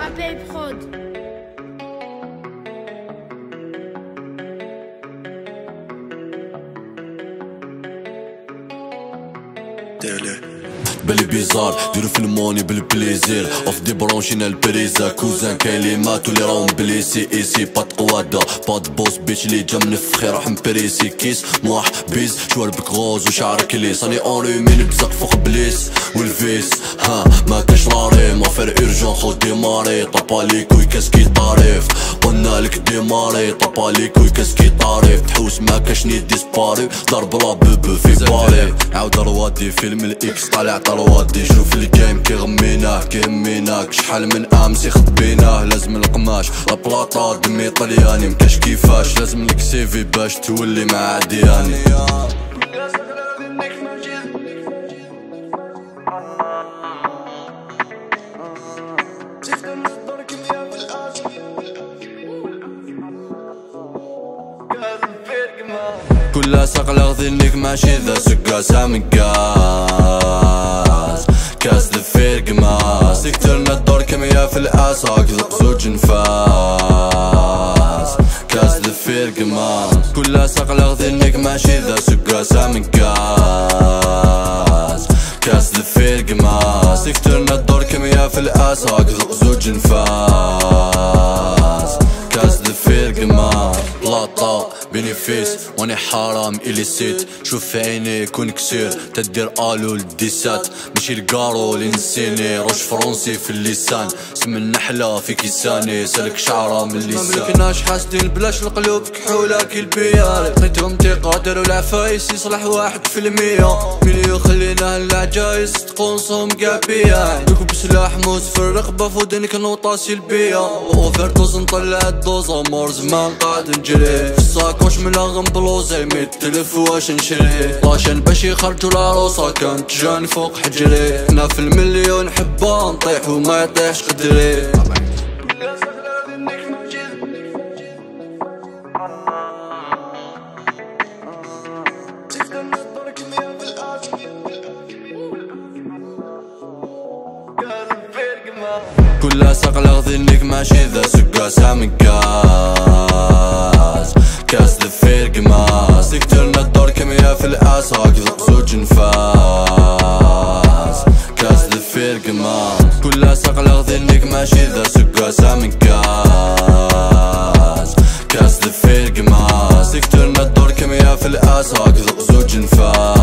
ابي prod. بالي بيزار ديرو في الموني بالبليزير. أوف دي برونشينا البريزا. كوزان كلمات ولي راهم بليسي. ايسي بات قوادة. بات بوس بيتش لي جا منفخي روح مبريسي. كيس موح بيز. شوار بك غوز وشعر كليس. راني اونري مين بزاق فوق بليس والفيس. ها ما راري ما فير اورجون خو ديماري طابا لي كوي كاسكي طاريف قلنا لك ديماري طابا لي كوي كاسكي طاريف تحوس ما كاش ني ديسباري ضرب لا بوبو في بالي عاود روادي فيلم الإكس طالع طروادي شوف الجيم كي غميناه كي هميناك شحال من امس خبيناه لازم القماش. لابلاطا دمي طلياني مكاش كيفاش. لازم لك سيفي باش تولي مع عدياني. كلها ساق غذينيك ماشي ذا سكاسة من كاس كاس الفيرق ماس يكترنا الدور كمية في الاساك ذوق زوج نفاس. كاس الفيرق ماس كلها ساق غذينيك ماشي ذا سكاسة من كاس كاس الفيرق ماس يكترنا الدور كمية في الاساك ذوق زوج نفاس. بينيفيس واني حرام إليسيت شوف عيني كون كسير تدير آلو للديسات ماشي الكارو اللي نسيني روش فرونسي في اللسان. اسم النحلة في كيساني سلك شعرة من اللسان. مملكناش حاسدين بلاش القلوب كحولة كي البيار لقيتهم تقادر والعفايس يصلح واحد في المية. مليو خلينا العجايز تقونصهم قابية دوك بسلاح موس في الرقبة فودنك نوطة سلبية overdose نطلع الدوزة مور زمان قاعد نجري. في ال sacoche ملغم بلوزي ميت تلف واش نشري. طاشن باش يخرجوا العروسة كانت جاني فوق حجري. أنا في المليون حبة نطيح وما يطيحش قدري. كلها ساق غذينيك ماشي ذا سكاسة من كاس كاس الفيرق ماس. يكترنا الدور كمية في الاساك ذوق زوج نفاس. كاس الفيرق ماس. كلها ساق غذينيك ماشي ذا سكاسة من كاس كاس الفيرق ماس. يكترنا الدور كمية في الاساك ذوق زوج نفاس.